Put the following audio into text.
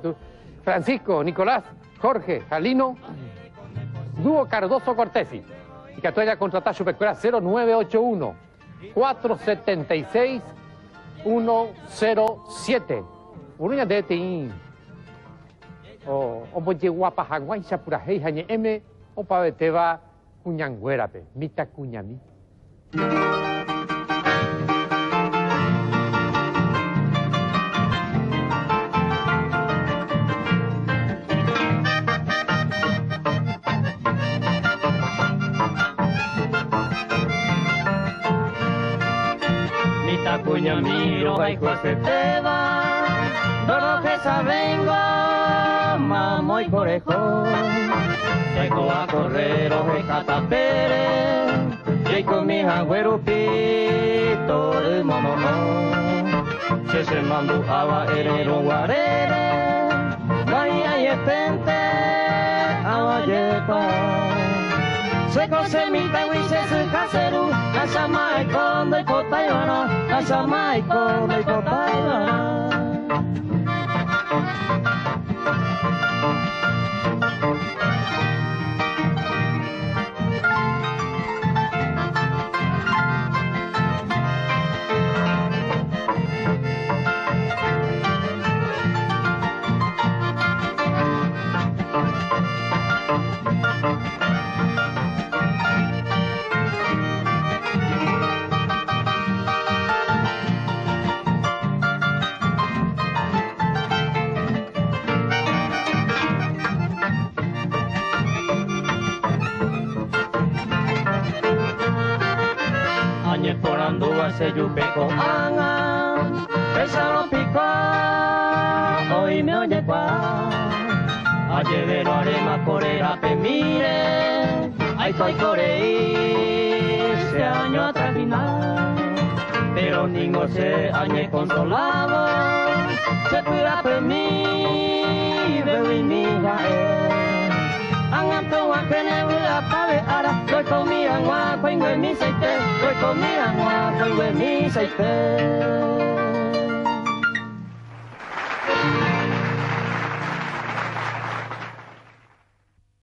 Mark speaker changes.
Speaker 1: Tú. Francisco, Nicolás, Jorge, Jalino, Dúo Cardoso Cortesi. Y que tú hayas contratado su pescuera 0981 476 107. Uruña de ti. O o boye guapa hanguay sapura hei hañe m o pa beteba cuñanguera pe mita cuñami.
Speaker 2: Mita cuñamiro baiko se te va Doro que sabengo mamo y corejo. Tengo a correr o de catapere Y con mi agüero pito de monono Se se mandu awa erero guarere. Vaya y espente awa yepa Seko semita wise su Casa Michael. Pa. Aye vero arema corera pe mire Ay soy corei Se año atrás final Pero ningo se añe consolado Se pura 込みあんわ恋声見せて恋込みあんわ恋声見せて